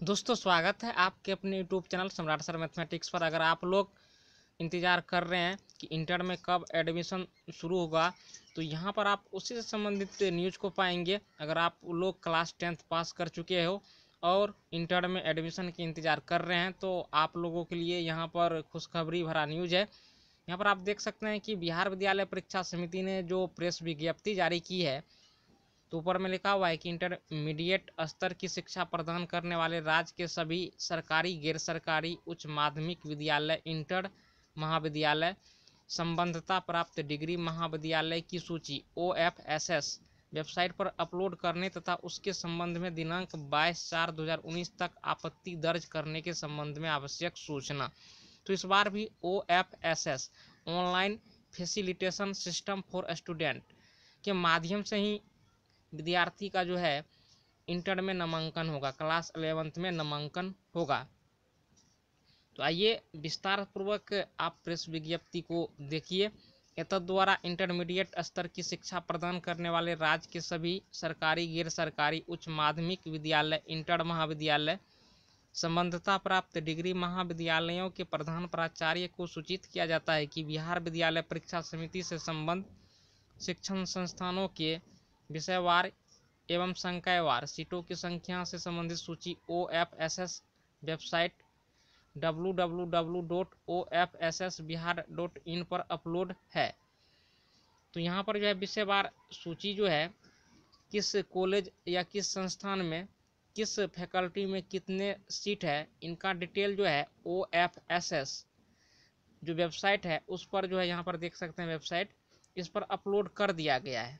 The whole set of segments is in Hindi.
दोस्तों, स्वागत है आपके अपने YouTube channel Samrat sir mathematics पर। अगर आप लोग इंतज़ार कर रहे हैं कि इंटर में कब एडमिशन शुरू होगा तो यहाँ पर आप उसी से संबंधित न्यूज़ को पाएँगे। अगर आप लोग क्लास टेंथ पास कर चुके हो और इंटर में एडमिशन के इंतज़ार कर रहे हैं तो आप लोगों के लिए यहाँ पर खुशखबरी भरा न्यूज़ है। यहाँ पर आप देख सकते हैं कि बिहार विद्यालय परीक्षा समिति ने जो प्रेस विज्ञप्ति जारी की है तो ऊपर में लिखा हुआ है कि इंटरमीडिएट स्तर की शिक्षा प्रदान करने वाले राज्य के सभी सरकारी, गैर सरकारी उच्च माध्यमिक विद्यालय इंटर महाविद्यालय संबंधता प्राप्त डिग्री महाविद्यालय की सूची O F S S website पर अपलोड करने तथा उसके संबंध में दिनांक 22 चार 2019 तक आपत्ति दर्ज करने के संबंध में आवश्यक सूचना। तो इस बार भी O F S S online facilitation system for student के माध्यम से ही विद्यार्थी का जो है, इंटर में नामांकन होगा, क्लास अलेवेंथ में नामांकन होगा। तो आइए विस्तार पूर्वक आप प्रेस विज्ञप्ति को देखिए। एतद द्वारा इंटरमीडिएट स्तर की शिक्षा प्रदान करने वाले राज्य के सभी सरकारी, गैर सरकारी उच्च माध्यमिक विद्यालय, इंटर महाविद्यालय, संबंधता प्राप्त डिग्री महाविद्यालयों के प्रधान प्राचार्य को सूचित किया जाता है कि बिहार विद्यालय परीक्षा समिति से संबंध शिक्षण संस्थानों के विषयवार एवं संकायवार सीटों की संख्या से संबंधित सूची O F S S website W W W dot O F S S Bihar dot in पर अपलोड है। तो यहाँ पर जो है विषयवार सूची जो है, किस कॉलेज या किस संस्थान में, किस फैकल्टी में कितने सीट है, इनका डिटेल जो है ओ एफ़ एस एस जो वेबसाइट है, उस पर जो है यहाँ पर देख सकते हैं वेबसाइट, इस पर अपलोड कर दिया गया है।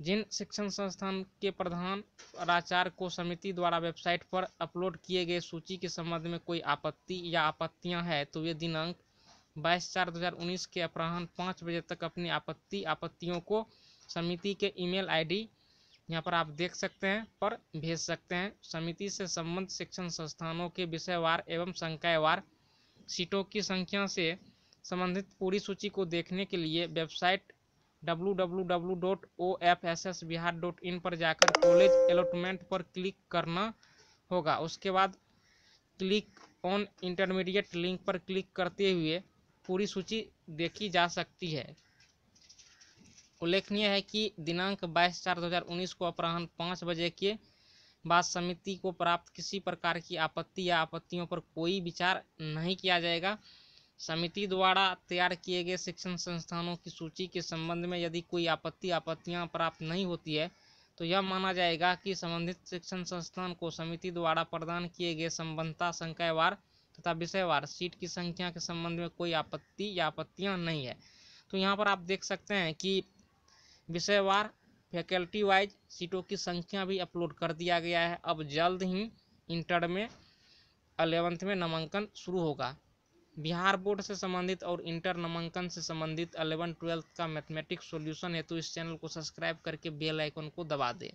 जिन शिक्षण संस्थान के प्रधान प्राचार्य को समिति द्वारा वेबसाइट पर अपलोड किए गए सूची के संबंध में कोई आपत्ति या आपत्तियाँ हैं तो वे दिनांक 22 चार 2019 के अपराह्न पाँच बजे तक अपनी आपत्ति, आपत्तियों को समिति के ईमेल आईडी यहाँ पर आप देख सकते हैं पर भेज सकते हैं। समिति से संबंध शिक्षण संस्थानों के विषयवार एवं संकायवार सीटों की संख्या से संबंधित पूरी सूची को देखने के लिए वेबसाइट www.ofssbihar.in पर जाकर कॉलेज अलॉटमेंट पर क्लिक करना होगा। उसके बाद क्लिक ऑन इंटरमीडिएट लिंक पर क्लिक करते हुए पूरी सूची देखी जा सकती है। उल्लेखनीय है कि दिनांक 22 चार 2019 को अपराह्न पाँच बजे के बाद समिति को प्राप्त किसी प्रकार की आपत्ति या आपत्तियों पर कोई विचार नहीं किया जाएगा। समिति द्वारा तैयार किए गए शिक्षण संस्थानों की सूची के संबंध में यदि कोई आपत्ति, आपत्तियाँ प्राप्त नहीं होती है तो यह माना जाएगा कि संबंधित शिक्षण संस्थान को समिति द्वारा प्रदान किए गए संबंधता संख्यावार तथा विषयवार सीट की संख्या के संबंध में कोई आपत्ति या आपत्तियाँ नहीं है। तो यहाँ पर आप देख सकते हैं कि विषयवार, फैकल्टी वाइज सीटों की संख्या भी अपलोड कर दिया गया है। अब जल्द ही इंटर में अलेवंथ में नामांकन शुरू होगा। बिहार बोर्ड से संबंधित और इंटर नामांकन से संबंधित अलेवन ट्वेल्थ का मैथमेटिक्स सॉल्यूशन हेतु तो इस चैनल को सब्सक्राइब करके बेल आइकन को दबा दें।